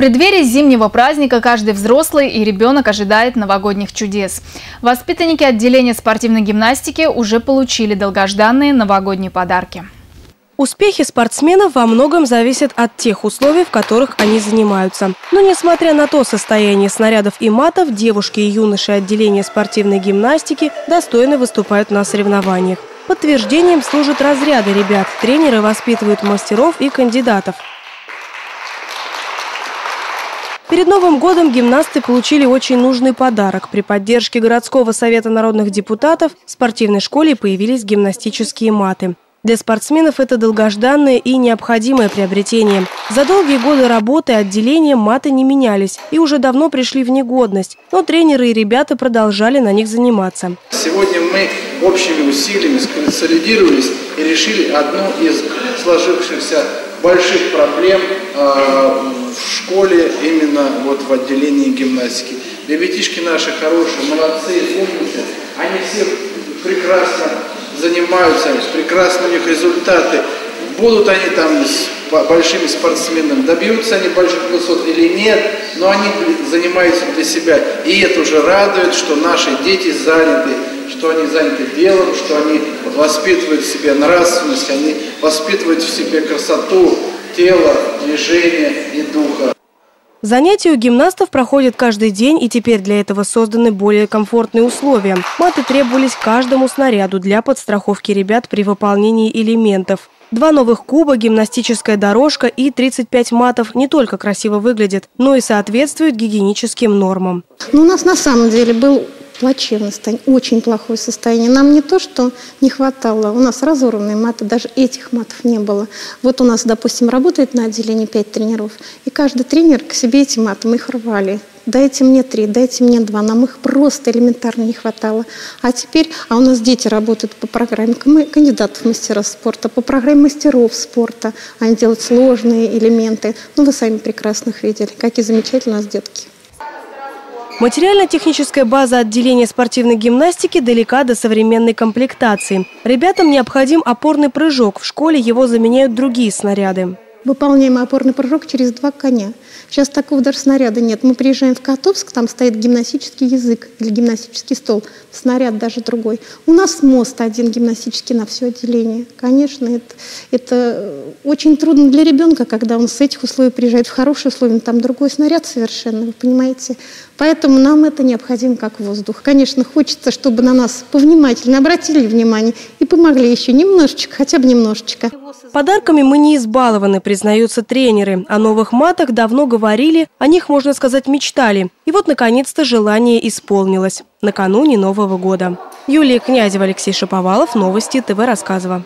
преддверии зимнего праздника каждый взрослый и ребенок ожидает новогодних чудес. Воспитанники отделения спортивной гимнастики уже получили долгожданные новогодние подарки. Успехи спортсменов во многом зависят от тех условий, в которых они занимаются. Но несмотря на то состояние снарядов и матов, девушки и юноши отделения спортивной гимнастики достойно выступают на соревнованиях. Подтверждением служат разряды ребят. Тренеры воспитывают мастеров и кандидатов. Перед Новым годом гимнасты получили очень нужный подарок. При поддержке городского совета народных депутатов в спортивной школе появились гимнастические маты. Для спортсменов это долгожданное и необходимое приобретение. За долгие годы работы отделения маты не менялись и уже давно пришли в негодность, но тренеры и ребята продолжали на них заниматься. Сегодня мы общими усилиями сконсолидировались и решили одну из сложившихся больших проблем в школе, именно вот в отделении гимнастики. Ребятишки наши хорошие, молодцы, умницы, они все прекрасно занимаются, прекрасно у них результаты. Будут они там с большими спортсменами, добьются они больших высот или нет, но они занимаются для себя. И это уже радует, что наши дети заняты, что они заняты делом, что они воспитывают в себе нравственность, они воспитывают в себе красоту тела, движения и духа. Занятия у гимнастов проходят каждый день, и теперь для этого созданы более комфортные условия. Маты требовались каждому снаряду для подстраховки ребят при выполнении элементов. Два новых куба, гимнастическая дорожка и 35 матов не только красиво выглядят, но и соответствуют гигиеническим нормам. Ну, у нас на самом деле был плачевное состояние, очень плохое состояние. Нам не то, что не хватало, у нас разорванные маты, даже этих матов не было. Вот у нас, допустим, работает на отделении 5 тренеров, и каждый тренер к себе эти маты, мы их рвали. Дайте мне три, дайте мне два. Нам их просто элементарно не хватало. А теперь, а у нас дети работают по программе кандидатов в мастера спорта, по программе мастеров спорта. Они делают сложные элементы. Ну, вы сами прекрасно их видели, какие замечательные у нас детки. Материально-техническая база отделения спортивной гимнастики далека до современной комплектации. Ребятам необходим опорный прыжок. В школе его заменяют другие снаряды. Выполняем опорный прыжок через два коня. Сейчас такого даже снаряда нет. Мы приезжаем в Котовск, там стоит гимнастический язык или гимнастический стол. Снаряд даже другой. У нас мост один гимнастический на все отделение. Конечно, это, это очень трудно для ребенка, когда он с этих условий приезжает в хорошие условия, там другой снаряд совершенно, вы понимаете. Поэтому нам это необходимо как воздух. Конечно, хочется, чтобы на нас повнимательно обратили внимание и помогли еще немножечко, хотя бы немножечко. Подарками мы не избалованы, признаются тренеры. О новых матах давно говорили, о них, можно сказать, мечтали. И вот, наконец-то, желание исполнилось. Накануне Нового года. Юлия Князева, Алексей Шаповалов. Новости ТВ рассказывала.